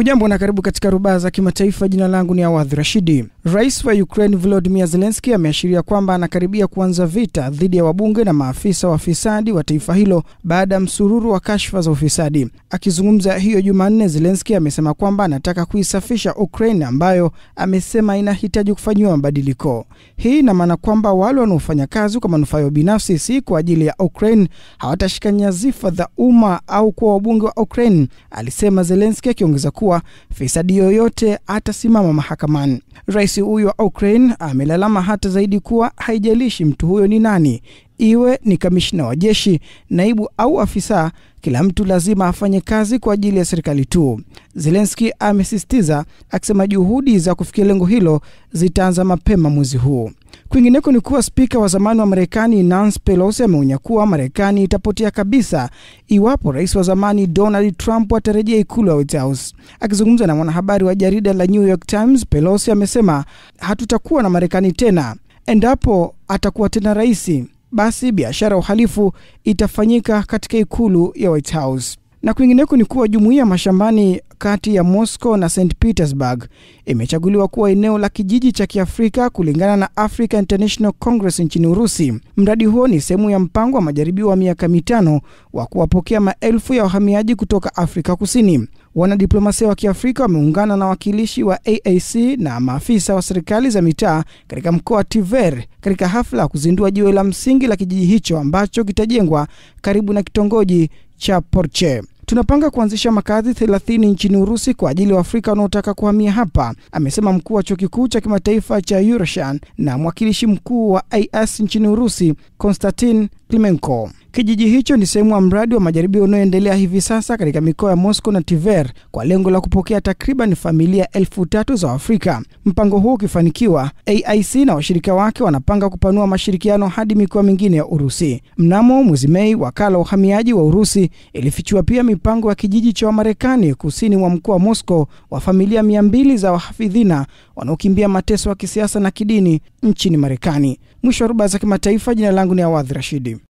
Hujambo na karibu katika rubaa za kimataifa. Jina langu ni Awadhi Rashidi. Rais wa Ukraine Volodymyr zelenski ameashiria kwamba anakaribia kuanza vita dhidi ya wabunge na maafisa wa fisadi wa taifa hilo baada ya msururu wa kashfa za ufisadi. Akizungumza hiyo Jumanne, zelenski amesema kwamba anataka kuisafisha Ukraine ambayo amesema inahitaji kufanyiwa mabadiliko. Hii ina maana kwamba wale wanaofanya kazi kwa manufaa yao binafsi, si kwa ajili ya Ukraine, hawatashika nyadhifa za umma au kuwa wabunge wa Ukraine, alisema Zelensky, akiongeza kuwa fisadi yoyote atasimama mahakamani. Rais huyo wa Ukraine amelalama hata zaidi kuwa haijalishi mtu huyo ni nani, iwe ni kamishna wa jeshi, naibu au afisa, kila mtu lazima afanye kazi kwa ajili ya serikali tu. Zelenski amesisitiza akisema juhudi za kufikia lengo hilo zitaanza mapema mwezi huu. Kwingineko ni kuwa spika wa zamani wa Marekani Nancy Pelosi ameonya kuwa Marekani itapotea kabisa iwapo rais wa zamani Donald Trump atarejea ikulu ya White House. Akizungumza na mwanahabari wa jarida la New York Times, Pelosi amesema hatutakuwa na Marekani tena endapo atakuwa tena raisi, basi biashara ya uhalifu itafanyika katika ikulu ya White House. Na kwingineko ni kuwa jumuiya mashambani kati ya Moscow na St Petersburg imechaguliwa kuwa eneo la kijiji cha Kiafrika kulingana na Africa International Congress nchini Urusi. Mradi huo ni sehemu ya mpango wa majaribio wa miaka mitano wa kuwapokea maelfu ya wahamiaji kutoka Afrika Kusini. Wanadiplomasia wa Kiafrika wameungana na wakilishi wa AAC na maafisa wa serikali za mitaa katika mkoa wa tiver katika hafla ya kuzindua jiwe la msingi la kijiji hicho ambacho kitajengwa karibu na kitongoji cha Porche. Tunapanga kuanzisha makazi 30 nchini Urusi kwa ajili ya Waafrika wanaotaka kuhamia hapa, amesema mkuu wa chuo kikuu cha kimataifa cha Eurasian na mwakilishi mkuu wa IAS nchini Urusi, Konstantin Klimenko. Kijiji hicho ni sehemu ya mradi wa majaribio unaoendelea hivi sasa katika mikoa ya Moscow na Tver kwa lengo la kupokea takriban familia elfu tatu za Afrika. Mpango huo ukifanikiwa, AIC na washirika wake wanapanga kupanua mashirikiano hadi mikoa mingine ya Urusi. Mnamo mwezi Mei, wakala wa uhamiaji wa Urusi ilifichua pia mipango ya kijiji cha Wamarekani kusini mwa mkoa wa Moscow wa familia mia mbili za wahafidhina wanaokimbia mateso ya kisiasa na kidini nchini Marekani. Mwisho wa ruba za kimataifa. Jina langu ni Awadhi Rashidi.